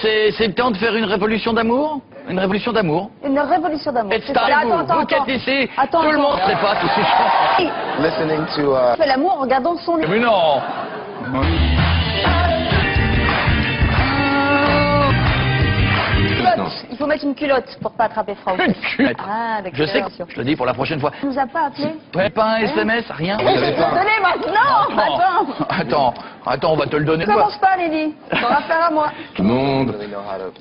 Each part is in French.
c'est c'est le temps de faire une révolution d'amour? Une révolution d'amour Une révolution d'amour. It's time, Attends, vous, vous êtes ici, Attends, tout le monde ne pas tout ce Hey, listening to uh, Fais l'amour en regardant son lit. Mais non. Il faut mettre une culotte pour pas attraper froid. Une culotte. Ah. Je sais, je le dis pour la prochaine fois. Tu nous as pas appelé Pas un SMS, rien Je vais te le donner maintenant Attends Attends, attends, on va te le donner. Commence pas, Lily. T'en vas faire à moi. Tout le monde.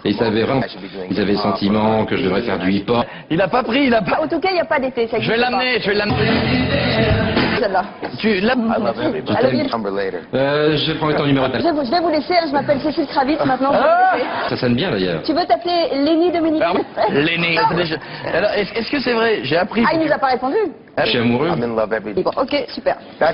ils savaient vraiment, ils avaient le sentiment que je devrais faire du hip-hop. Il a pas pris, il a pas... En tout cas, il n'y a pas d'été. ça Je vais l'amener, je vais l'amener. Celle-là. Tu l'as... I love everybody. Allô, Lily. Number later. Euh, je vais prendre ton numéro de téléphone. je vais vous laisser, hein, je m'appelle Cécile Kravitz maintenant. Ah vous laisser. Ça sonne bien d'ailleurs. Tu veux t'appeler Lénie Dominique Ah. Déjà- Alors, est-ce que c'est vrai J'ai appris... Ah, il nous a pas répondu Je suis amoureux. I'm in love every day. Bon, ok, super.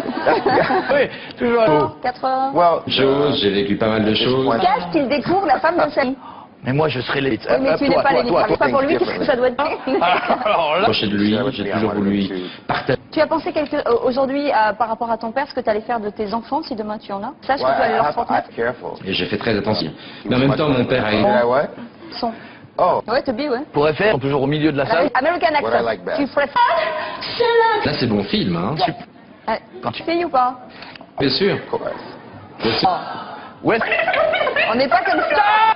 Oui, toujours. 4 heures. Chose, j'ai vécu pas mal de choses. Cache qu'il découvre la femme de sa vie? Mais moi, je serai les... Oui, mais tu n'es pas Lénie Kravitz. Pas pour lui, qu'est-ce que ça doit être Alors là... De lui, j'ai toujours voulu partager. Tu as pensé quelque- euh, aujourd'hui par rapport à ton père, ce que tu allais faire de tes enfants si demain tu en as? Sache que tu allais I leur transmettre. Et j'ai fait très attention. Mais en même temps, mon père a what? son. Oh, Ouais, to be, ouais. pourrait faire toujours au milieu de la salle. American accent. like. Tu ferais Là, c'est bon film, hein. Ouais. Quand tu- Fille ou pas? Bien sûr. Bien. Ouais. On n'est pas comme ça.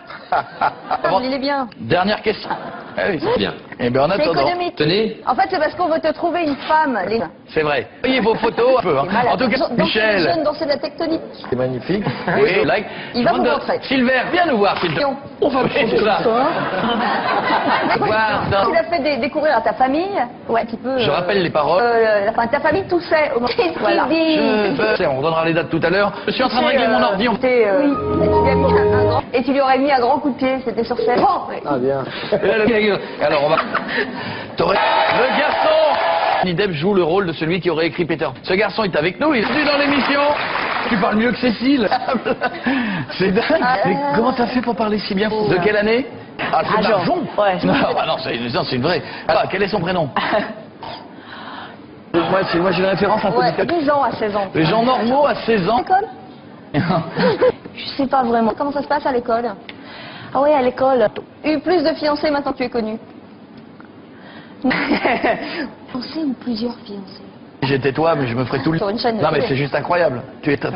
Il est bien. Dernière question. Ah oui, c'est Bien. Eh bien, en attendant... Tenez, En fait, c'est parce qu'on veut te trouver une femme. Les... C'est vrai. Voyez vos photos un peu. hein. En tout cas, les Michel. danser de la tectonique. C'est magnifique. Oui, like. Il va vous montrer. Silver, viens nous voir, s'il te plaît. On va prendre ça. Voir Tu l'as fait dé- découvrir à ta famille. Ouais, un petit peu. Je rappelle les paroles. Euh, enfin, ta famille toussait. au moment- Voilà. On donnera les dates tout à l'heure. Je suis en train de régler mon ordi. euh, et, tu lui tu aurais mis un grand coup de pied, c'était sur scène. Ah, bien. Alors, on va. Le garçon Johnny Depp joue le rôle de celui qui aurait écrit Peter. Ce garçon est avec nous, il est venu dans l'émission. Tu parles mieux que Cécile. C'est dingue. Mais comment t'as fait pour parler si bien De quelle année Ah, c'est Ah, Darjon. Jean. Ouais. Non, bah non, c'est non, c'est une vraie. Ah, quel est son prénom Moi, c'est- moi, j'ai une référence un peu Ouais, différente. 10 ans à 16 ans. Les gens normaux à 16 ans. L'école Je sais pas vraiment. Comment ça se passe à l'école? Ah ouais, à l'école. Eu plus de fiancés maintenant que tu es connu. Fiancés ou plusieurs fiancés J'étais toi, mais je me ferais tout le Sur une chaîne de Non, mais télé. c'est juste incroyable. Tu es, tu